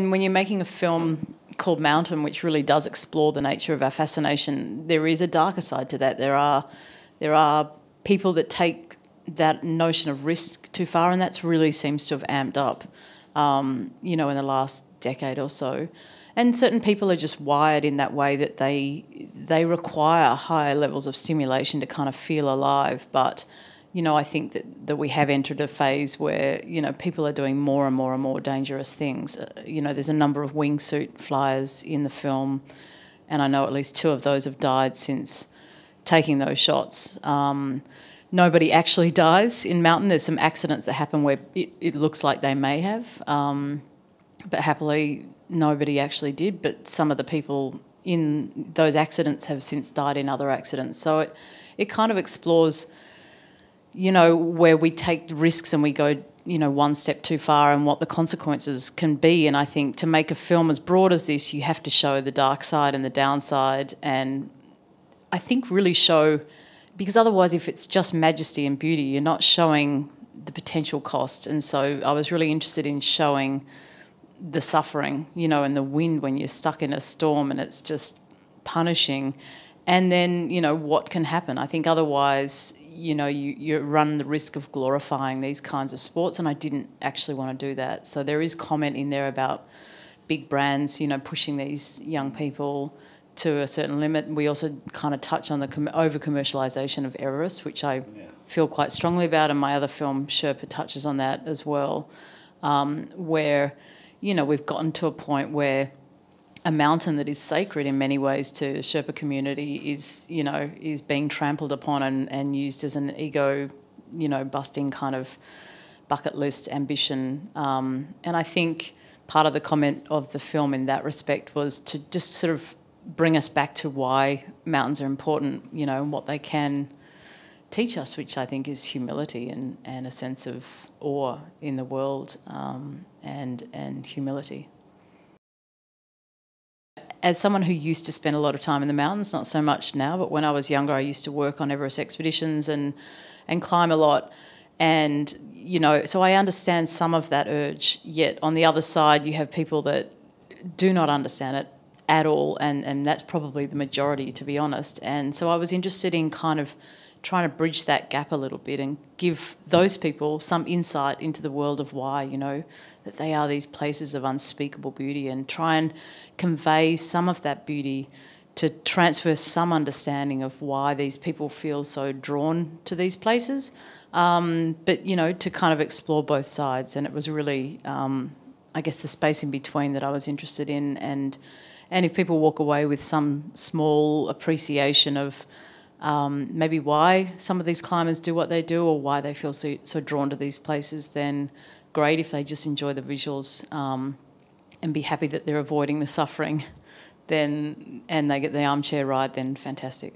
And when you're making a film called Mountain, which really does explore the nature of our fascination, there is a darker side to that. There are there are people that take that notion of risk too far, and that's really seems to have amped up, um, you know, in the last decade or so. And certain people are just wired in that way that they they require higher levels of stimulation to kind of feel alive, but you know, I think that, that we have entered a phase where, you know, people are doing more and more and more dangerous things. Uh, you know, there's a number of wingsuit flyers in the film, and I know at least two of those have died since taking those shots. Um, nobody actually dies in Mountain. There's some accidents that happen where it, it looks like they may have, um, but happily nobody actually did. But some of the people in those accidents have since died in other accidents. So it, it kind of explores you know, where we take risks and we go, you know, one step too far and what the consequences can be. And I think to make a film as broad as this, you have to show the dark side and the downside. And I think really show, because otherwise, if it's just majesty and beauty, you're not showing the potential cost. And so I was really interested in showing the suffering, you know, and the wind when you're stuck in a storm and it's just punishing and then you know what can happen. I think otherwise, you know, you, you run the risk of glorifying these kinds of sports, and I didn't actually want to do that. So there is comment in there about big brands, you know, pushing these young people to a certain limit. We also kind of touch on the com- over commercialization of Everest, which I yeah. feel quite strongly about, and my other film Sherpa touches on that as well, um, where you know we've gotten to a point where a mountain that is sacred in many ways to the Sherpa community is, you know, is being trampled upon and, and used as an ego, you know, busting kind of bucket list ambition. Um, and I think part of the comment of the film in that respect was to just sort of bring us back to why mountains are important, you know, and what they can teach us, which I think is humility and, and a sense of awe in the world um, and, and humility as someone who used to spend a lot of time in the mountains, not so much now, but when I was younger, I used to work on Everest expeditions and and climb a lot. And you know, so I understand some of that urge. Yet on the other side, you have people that do not understand it at all, and and that's probably the majority, to be honest. And so I was interested in kind of trying to bridge that gap a little bit and give those people some insight into the world of why, you know, that they are these places of unspeakable beauty and try and convey some of that beauty to transfer some understanding of why these people feel so drawn to these places. Um, but, you know, to kind of explore both sides. And it was really, um, I guess, the space in between that I was interested in. And, and if people walk away with some small appreciation of, um, maybe why some of these climbers do what they do or why they feel so, so drawn to these places, then great if they just enjoy the visuals um, and be happy that they're avoiding the suffering, then and they get the armchair ride, then fantastic.